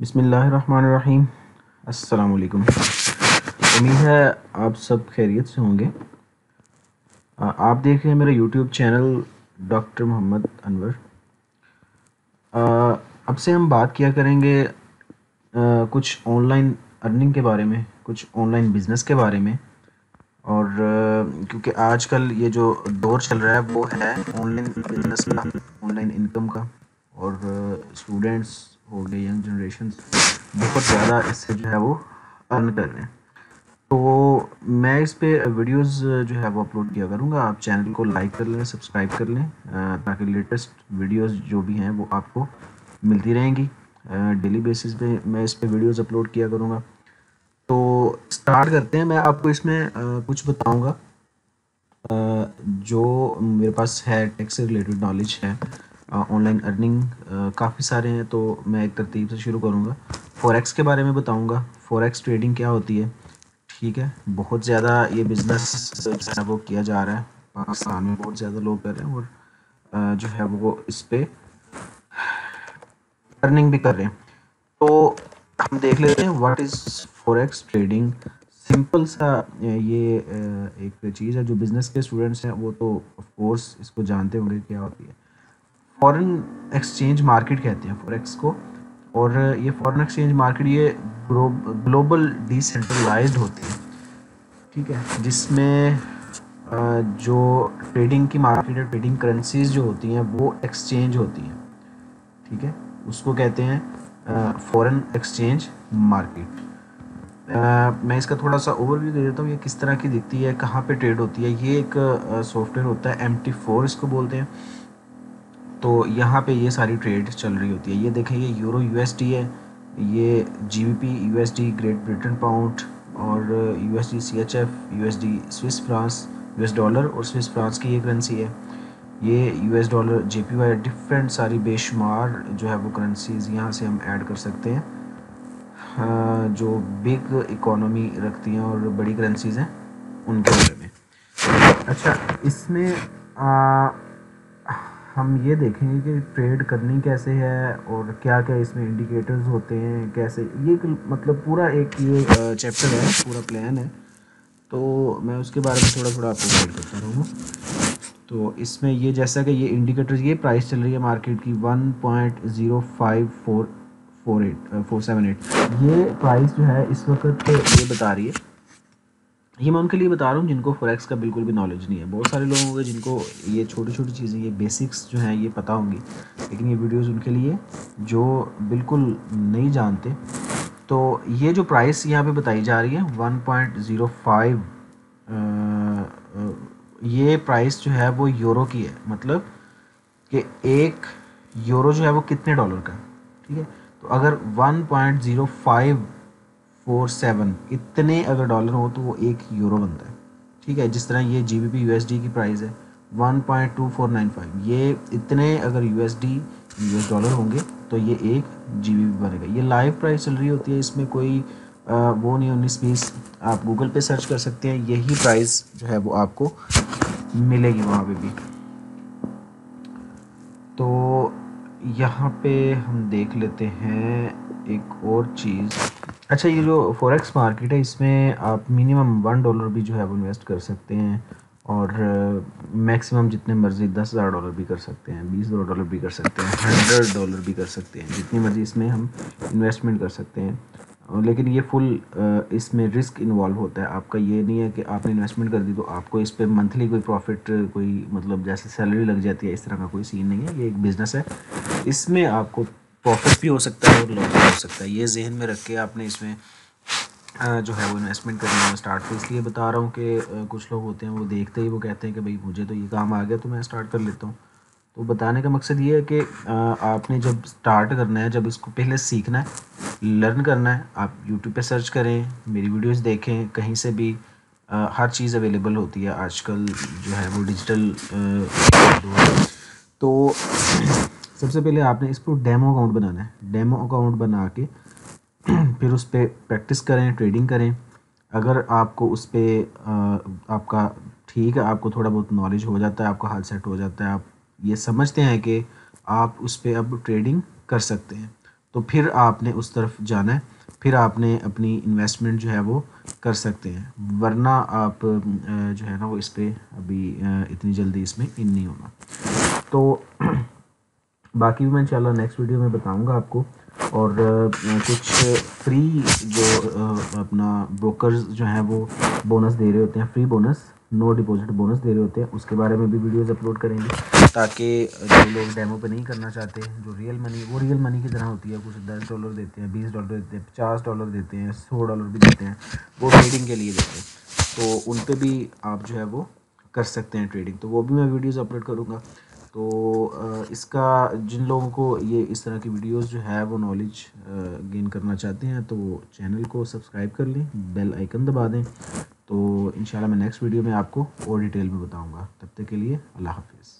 बिसमीम अस्सलामुअलैकुम। उम्मीद है आप सब खैरियत से होंगे। आप देख रहे हैं मेरा YouTube channel doctor Mohammad Anwar अब से हम बात किया करेंगे आ, कुछ ऑनलाइन अर्निंग के बारे में कुछ ऑनलाइन बिज़नेस के बारे में। और क्योंकि आजकल ये जो दौर चल रहा है वो है ऑनलाइन बिज़नेस का ऑनलाइन इनकम का। और स्टूडेंट्स हो गए यंग जनरेशन, बहुत ज़्यादा इससे जो है वो अर्न कर रहे हैं। तो मैं इस पे वीडियोस जो है वो अपलोड किया करूँगा, आप चैनल को लाइक कर लें सब्सक्राइब कर लें ताकि लेटेस्ट वीडियोस जो भी हैं वो आपको मिलती रहेंगी। डेली बेसिस पे मैं इस पे वीडियोस अपलोड किया करूँगा। तो स्टार्ट करते हैं, मैं आपको इसमें कुछ बताऊँगा। जो मेरे पास है टेक्स से रिलेटेड नॉलेज है ऑनलाइन अर्निंग काफ़ी सारे हैं तो मैं एक तरतीब से शुरू करूँगा। फॉरेक्स के बारे में बताऊँगा। फॉरेक्स ट्रेडिंग क्या होती है? ठीक है, बहुत ज़्यादा ये बिज़नेस वो किया जा रहा है। पाकिस्तान में बहुत ज़्यादा लोग कर रहे हैं और जो है वो इस पर अर्निंग भी कर रहे हैं। तो हम देख लेते हैं what is forex trading simple सा, ये एक चीज़ है, जो बिज़नेस के स्टूडेंट्स हैं, वो तो ऑफ़ कोर्स इसको जानते होंगे क्या होती है। फॉरेन एक्सचेंज मार्केट कहते हैं फॉरेक्स को। और ये फॉरेन एक्सचेंज मार्केट ये ग्लोबल डिसेंट्रलाइज्ड होती है। ठीक है? जिसमें जो ट्रेडिंग की मार्केट है, ट्रेडिंग करेंसीज जो होती हैं, वो एक्सचेंज होती हैं। ठीक है? उसको कहते हैं फॉरेन एक्सचेंज मार्केट। मैं इसका थोड़ा सा ओवरव्यू दे देता हूँ, ये किस तरह की दिखती है, कहाँ पे ट्रेड होती है। ये एक सॉफ्टवेयर होता है एम टी फोर इसको बोलते हैं। तो यहाँ पे ये सारी ट्रेड चल रही होती है। ये देखें ये यूरो यूएसडी है ये GBP USD Great Britain pound और USD CHF USD Swiss franc US dollar और स्विस फ्रांस की ये करेंसी है। ये यूएस डॉलर जेपीवाई डिफरेंट सारी बेशुमार जो है वो करेंसीज यहाँ से हम ऐड कर सकते हैं। हाँ, जो बिग इकोनॉमी रखती हैं और बड़ी करेंसीज हैं उनके बारे में। अच्छा इसमें आ, हम ये देखेंगे कि ट्रेड करनी कैसे है और क्या क्या इसमें इंडिकेटर्स होते हैं, कैसे, ये मतलब पूरा एक ये चैप्टर है, पूरा प्लान है। तो मैं उसके बारे में थोड़ा थोड़ा आपको गाइड करता रहूँगा। तो इसमें ये, जैसा कि ये इंडिकेटर्स ये प्राइस चल रही है मार्केट की one point zero five four four eight four seven eight ये प्राइस जो है, इस वक्त ये बता रही है ये मैं उनके लिए बता रहा हूँ, जिनको फोरेक्स का बिल्कुल भी नॉलेज नहीं है। बहुत सारे लोग होंगे जिनको ये छोटी छोटी चीज़ें, ये बेसिक्स जो हैं, ये पता होंगी। लेकिन ये वीडियोस उनके लिए जो बिल्कुल नहीं जानते। तो ये जो प्राइस यहाँ पे बताई जा रही है वन पॉइंट ज़ीरो फाइव ये प्राइस जो है वो यूरो की है। मतलब कि एक यूरो जो है वो कितने डॉलर का ठीक है? तो अगर one point zero five four seven. इतने अगर डॉलर हो तो वो एक यूरो बनता है। ठीक है जिस तरह ये G B P U S D की प्राइस है one point two four nine five. ये इतने अगर U S D U S dollar होंगे तो ये एक जी बी पी बनेगा। ये लाइव प्राइस चल रही होती है इसमें कोई आ, वो नहीं उन्नीस बीस आप गूगल पे सर्च कर सकते हैं यही प्राइस जो है वो आपको मिलेगी वहाँ पे भी। तो यहाँ पे हम देख लेते हैं एक और चीज़। अच्छा ये जो फॉरेक्स मार्केट है, इसमें आप मिनिमम वन डॉलर भी जो है, वो इन्वेस्ट कर सकते हैं और मैक्सिमम जितने मर्ज़ी दस हज़ार डॉलर भी कर सकते हैं, बीस हज़ार डॉलर भी कर सकते हैं हंड्रेड डॉलर भी कर सकते हैं, जितनी मर्ज़ी इसमें हम इन्वेस्टमेंट कर सकते हैं। लेकिन ये फुल इसमें रिस्क इन्वॉल्व होता है। आपका ये नहीं है कि आपने इन्वेस्टमेंट कर दी तो आपको इस पर मंथली कोई प्रॉफिट कोई मतलब जैसे सैलरी लग जाती है, इस तरह का कोई सीन नहीं है। ये एक बिज़नेस है। इसमें आपको प्रॉफिट भी हो सकता है और लॉस भी हो सकता है। ये जहन में रख के आपने इसमें जो है वो इन्वेस्टमेंट करना स्टार्ट तो इसलिए बता रहा हूँ कि कुछ लोग होते हैं वो देखते ही वो कहते हैं कि भाई मुझे तो ये काम आ गया तो मैं स्टार्ट कर लेता हूँ। तो बताने का मकसद ये है कि आपने जब स्टार्ट करना है जब इसको पहले सीखना है लर्न करना है आप यूट्यूब पे सर्च करें मेरी वीडियोस देखें कहीं से भी आ, हर चीज़ अवेलेबल होती है। आजकल जो है वो डिजिटल तो सबसे पहले आपने इस पर डेमो अकाउंट बनाना है। डेमो अकाउंट बना के फिर उस पर प्रैक्टिस करें, ट्रेडिंग करें। अगर आपको उस पर आपका ठीक है, आपको थोड़ा बहुत नॉलेज हो जाता है, आपका हाथ सेट हो जाता है, आप ये समझते हैं कि आप उस पर अब ट्रेडिंग कर सकते हैं। तो फिर आपने उस तरफ़ जाना है। फिर आपने अपनी इन्वेस्टमेंट जो है वो कर सकते हैं। वरना आप जो है ना वो इस पर अभी इतनी जल्दी इसमें इन नहीं होना। तो बाकी भी मैं इंशाल्लाह नेक्स्ट वीडियो में बताऊँगा आपको। और कुछ फ्री जो अपना ब्रोकर्स जो हैं वो बोनस दे रहे होते हैं free bonus no deposit bonus दे रहे होते हैं, उसके बारे में भी वीडियोस अपलोड करेंगे, ताकि जो लोग डेमो पे नहीं करना चाहते, जो रियल मनी वो रियल मनी की तरह होती है, कुछ दस डॉलर देते हैं, बीस डॉलर देते हैं, पचास डॉलर देते हैं, सौ डॉलर भी देते हैं, वो ट्रेडिंग के लिए देते हैं। तो उन पर भी आप जो है वो कर सकते हैं ट्रेडिंग तो वो भी मैं वीडियोज़ अपलोड करूँगा। तो इसका, जिन लोगों को ये इस तरह की वीडियोस जो है, वो नॉलेज गेन करना चाहते हैं तो चैनल को सब्सक्राइब कर लें बेल आइकन दबा दें। तो इंशाल्लाह मैं नेक्स्ट वीडियो में आपको और डिटेल में बताऊँगा। तब तक के लिए अल्लाह हाफिज़।